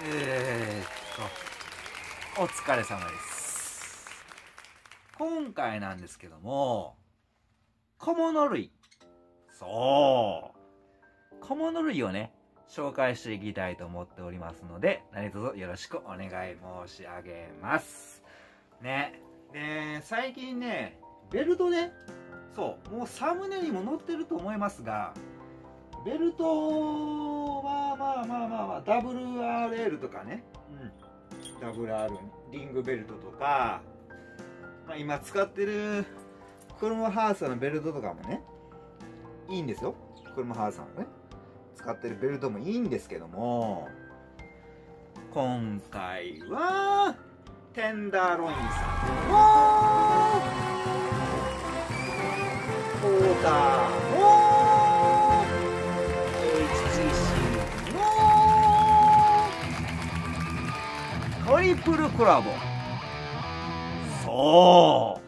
えー、っと、お疲れ様です。今回なんですけども、小物類。そう。小物類をね、紹介していきたいと思っておりますので、何卒よろしくお願い申し上げます。ね。で、最近ね、ベルトね、そう、もうサムネにも載ってると思いますが、ベルトまあまあまあまあ WRL とかね、うん、WR リングベルトとか、まあ、今使ってるクロムハーサーのベルトとかもね。いいんですよ。クロムハーサーのね。使ってるベルトもいいんですけども。今回はテンダーロインさん。のポータートリプルコラボそ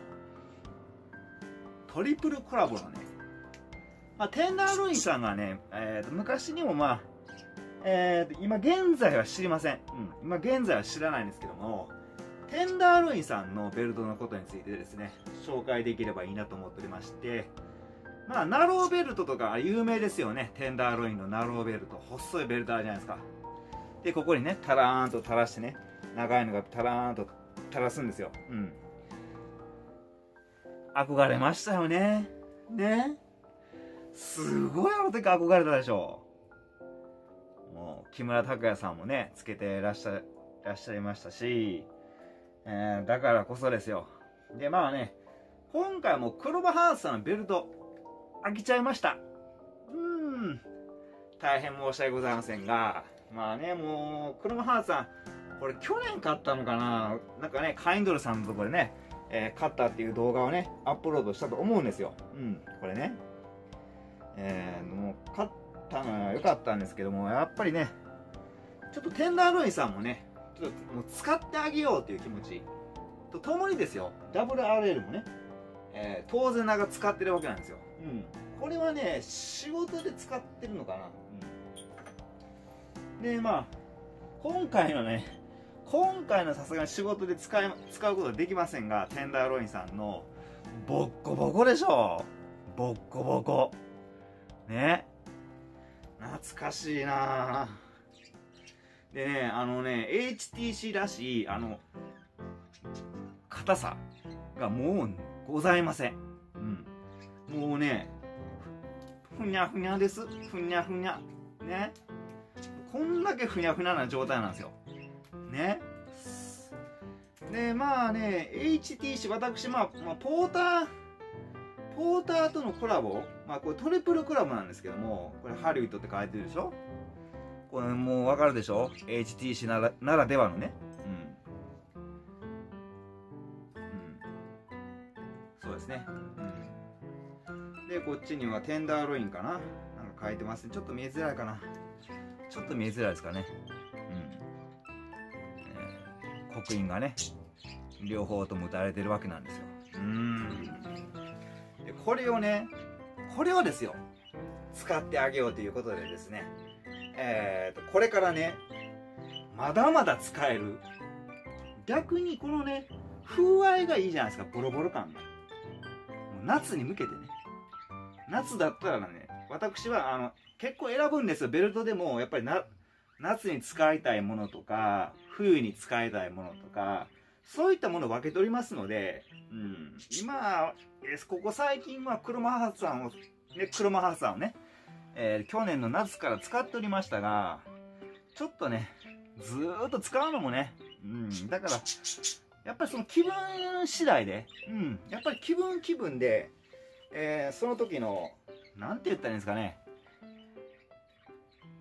うトリプルコラボのね、まあ、テンダーロインさんがね、えー、と昔にもまあ、えー、と今現在は知りません、うん、今現在は知らないんですけどもテンダーロインさんのベルトのことについてですね紹介できればいいなと思っておりましてまあ、ナローベルトとか有名ですよね。テンダーロインのナローベルト。細いベルトあるじゃないですか。で、ここにね、タラーンと垂らしてね、長いのがタラーンと垂らすんですよ。うん。憧れましたよね。ね。すごいあの時憧れたでしょ。もう、木村拓哉さんもね、つけてらっしゃ、らっしゃいましたし、えー、だからこそですよ。で、まあね、今回もクロバハースさんのベルト、飽きちゃいました。うーん。大変申し訳ございませんが、まあね、もう、クロムハーツさん、これ去年買ったのかな？なんかね、カインドルさんのところでね、えー、買ったっていう動画をね、アップロードしたと思うんですよ。うん、これね。えー、もう、買ったのは良かったんですけども、やっぱりね、ちょっとテンダーロインさんもね、ちょっともう使ってあげようっていう気持ちとともにですよ、WRL もね、えー、当然ながら使ってるわけなんですよ。うん、これはね仕事で使ってるのかな、うん、でまあ今回のね今回のさすがに仕事で使い使うことはできませんがテンダーロインさんのボッコボコでしょボッコボコね懐かしいなでねあのね HTC らしいあの硬さがもうございませんうんもうね、ふにゃふにゃです。ふにゃふにゃ。ね。こんだけふにゃふにゃな状態なんですよ。ね。で、まあね、HTC、私、まあ、まあ、ポーター、ポーターとのコラボ、まあ、これトリプルコラボなんですけども、これハリウッドって書いてるでしょ？これもうわかるでしょ ?HTC ならならではのね。うん。うん。そうですね。うんでこっちにはテンダーロインかななんか書いてますねちょっと見えづらいかなちょっと見えづらいですかね、刻印がね両方とも打たれてるわけなんですよ。うん。でこれをねこれをですよ使ってあげようということでですねえー、とこれからねまだまだ使える逆にこのね風合いがいいじゃないですかボロボロ感が。もう夏に向けてね。夏だったらね、私はあの結構選ぶんですよ。ベルトでもやっぱりな夏に使いたいものとか、冬に使いたいものとか、そういったものを分け取りますので、うん、今、ここ最近はクロマハーツさんを、ね、クロマハーツさんをね、えー、去年の夏から使っておりましたが、ちょっとね、ずーっと使うのもね、うん、だから、やっぱりその気分次第で、うん、やっぱり気分気分で、えー、その時の、なんて言ったらいいんですかね。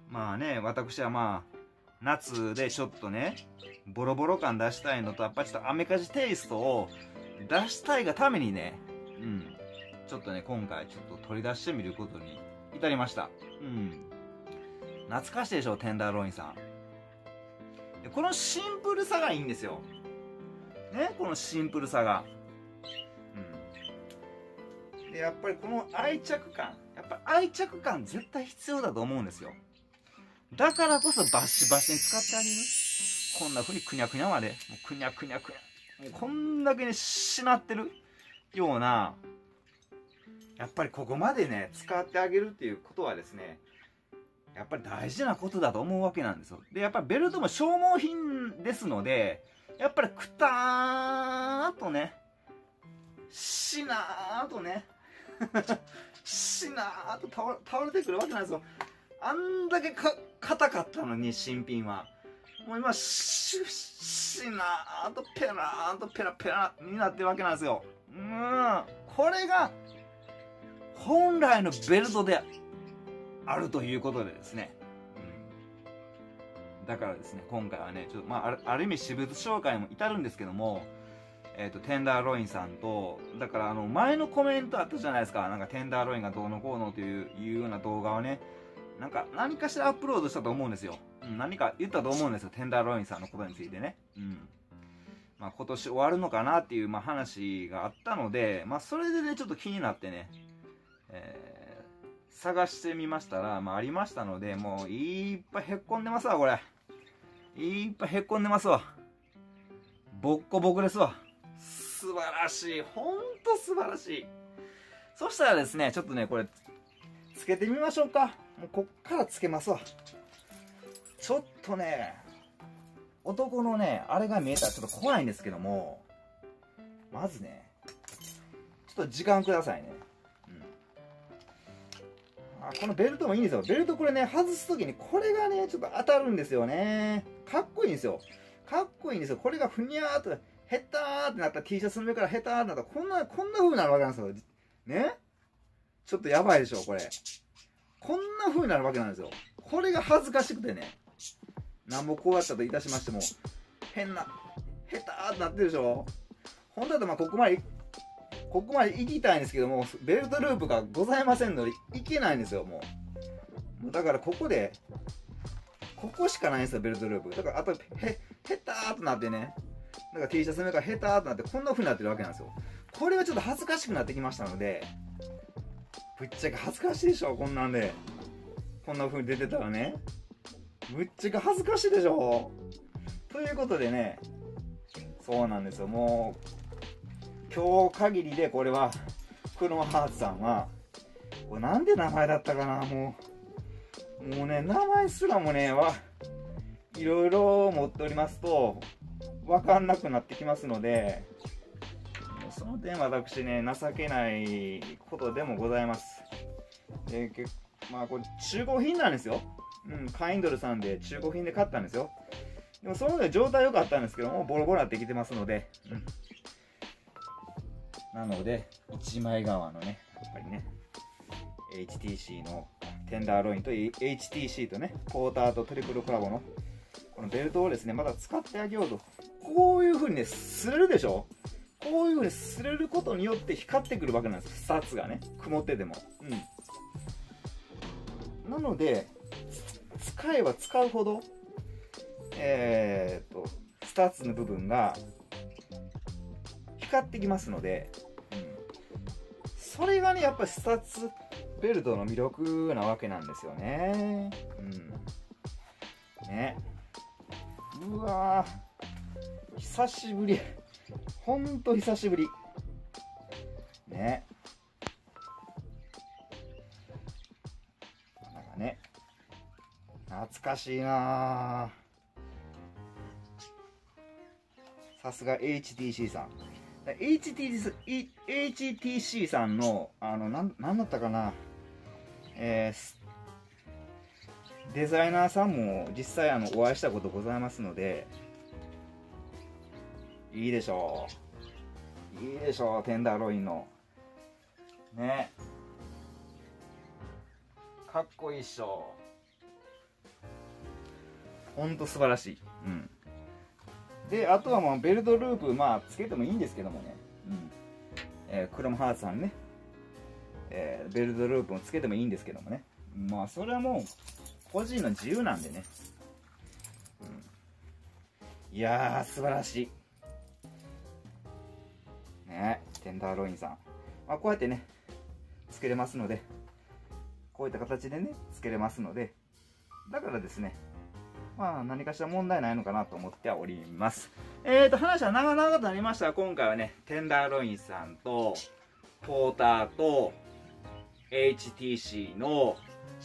まあね、私はまあ、夏でちょっとね、ボロボロ感出したいのと、やっぱちょっとアメカジテイストを出したいがためにね、うん、ちょっとね、今回ちょっと取り出してみることに至りました。うん。懐かしいでしょ、テンダーロインさん。このシンプルさがいいんですよ。ね、このシンプルさが。うん。で、やっぱりこの愛着感、やっぱ愛着感絶対必要だと思うんですよ。だからこそバシバシに使ってあげる。こんな風にくにゃくにゃまで、もうくにゃくにゃくにゃ、もうこんだけね、しなってるような、やっぱりここまでね、使ってあげるっていうことはですね、やっぱり大事なことだと思うわけなんですよ。で、やっぱりベルトも消耗品ですので、やっぱりくたーっとね、しなーとね、しなーと倒れてくるわけなんですよ。あんだけか硬かったのに、新品は。もう今、し、しなーとペラーとペラペラになってるわけなんですよ。うん。これが、本来のベルトであるということでですね。うん、だからですね、今回はね、ちょっと、まあ、ある意味私物紹介も至るんですけども、えっ、ー、と、テンダーロインさんと、だからあの、前のコメントあったじゃないですか。なんかテンダーロインがどうのこうのといういうような動画をね、なんか何かしらアップロードしたと思うんですよ。うん、何か言ったと思うんですよ。テンダーロインさんのことについてね。うん。まあ今年終わるのかなっていう、まあ、話があったので、まあそれでね、ちょっと気になってね、えー、探してみましたら、まあありましたので、もういっぱいへっこんでますわ、これ。いっぱいへっこんでますわ。ボッコボコですわ。素晴らしい。ほんと素晴らしい。そしたらですね、ちょっとね、これ、つけてみましょうか。もうこっからつけますわ。ちょっとね、男のね、あれが見えたらちょっと怖いんですけども、まずね、ちょっと時間くださいね。うん。あ、このベルトもいいんですよ。ベルトこれね、外すときにこれがね、ちょっと当たるんですよね。かっこいいんですよ。かっこいいんですよ。これがふにゃーっと、ヘターってなったら T シャツの上からヘターってなったら、こんな、こんな風になるわけなんですよ。ね？ちょっとやばいでしょ、これ。こんな風になるわけなんですよ。これが恥ずかしくてね。なんもこうやったといたしましても、変な、下手ってなってるでしょ本当だとまあここまで、ここまで行きたいんですけども、ベルトループがございませんので、行けないんですよ、もう。だからここで、ここしかないんですよ、ベルトループ。だからあと、へ、へたーとなってね、だか T シャツの上からへたーとなって、こんな風になってるわけなんですよ。これはちょっと恥ずかしくなってきましたので、ぶっちゃけ恥ずかしいでしょ、こんなんで。こんな風に出てたらね。ぶっちゃけ恥ずかしいでしょ。ということでね、そうなんですよ。もう、今日限りでこれは、クロノハーツさんは、これなんで名前だったかな、もう。もうね、名前すらもね、は、いろいろ持っておりますと、わかんなくなってきますので、の点私ね、情けないことでもございます。で、まあこれ中古品なんですよ。うん、カインドルさんで中古品で買ったんですよ。でもそので状態良かったんですけども、ボロボロなってきてますので、うん。なので、一枚側のね、やっぱりね、HTC のテンダーロインと HTC とね、ポーターとトリプルコラボのこのベルトをですね、まだ使ってあげようと。こういう風にね、擦れるでしょこういう風に擦れることによって光ってくるわけなんですよ。2つがね。曇ってても。うん。なので、使えば使うほど、えー、っと、スタッズの部分が光ってきますので、うん、それがね、やっぱりスタッズベルトの魅力なわけなんですよね。うん。ね。うわ久しぶり。ほんと久しぶり。ね。なんかね、懐かしいなさすが HTC さん。HTC, HTC さんの、あの、なん、なんだったかな。えー、デザイナーさんも実際あのお会いしたことございますので、いいでしょう。いいでしょう、テンダーロインの。ね。かっこいいっしょ。ほんと素晴らしい。うん。で、あとはもうベルトループ、まあ、つけてもいいんですけどもね。うん。えー、クロムハーツさんね。えー、ベルトループもつけてもいいんですけどもね。まあ、それはもう、個人の自由なんでね。うん。いやー、素晴らしい。ねテンダーロインさん。まあ、こうやってね、つけれますので、こういった形でね、つけれますので、だからですね、まあ何かしら問題ないのかなと思っております。えーと、話は長々となりましたが、今回はね、テンダーロインさんと、ポーターと、HTC の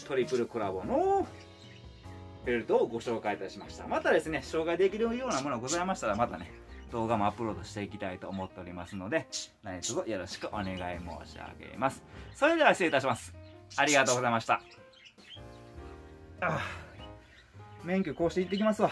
トリプルコラボのベルトをご紹介いたしました。またですね、紹介できるようなものがございましたら、またね、動画もアップロードしていきたいと思っておりますので、何卒よろしくお願い申し上げます。それでは失礼いたします。ありがとうございました。ああ免許更新行ってきますわ。